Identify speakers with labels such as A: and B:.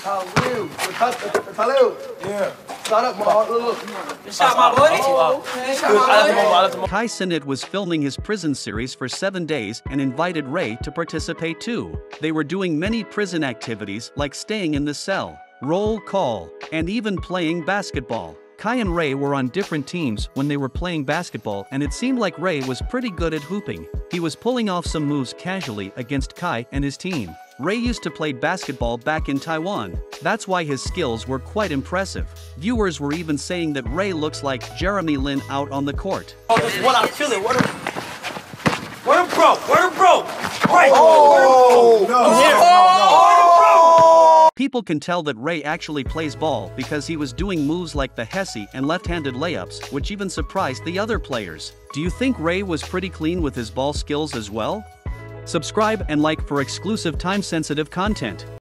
A: Talil. Talil.
B: Yeah.
A: Start up, Ma. Look, look.
C: Shot my buddy. Oh, Shot my.
D: Kai Cenat was filming his prison series for seven days and invited Ray to participate too. They were doing many prison activities like staying in the cell, roll call, and even playing basketball. Kai and Ray were on different teams when they were playing basketball and it seemed like Ray was pretty good at hooping. He was pulling off some moves casually against Kai and his team. Ray used to play basketball back in Taiwan. That's why his skills were quite impressive. Viewers were even saying that Ray looks like Jeremy Lin out on the court.
B: Oh, this is what I'm feeling. What a, what a bro. What a bro. Right. Oh, no.
D: Oh, People can tell that Ray actually plays ball because he was doing moves like the hesi and left-handed layups, which even surprised the other players. Do you think Ray was pretty clean with his ball skills as well? Subscribe and like for exclusive time-sensitive content.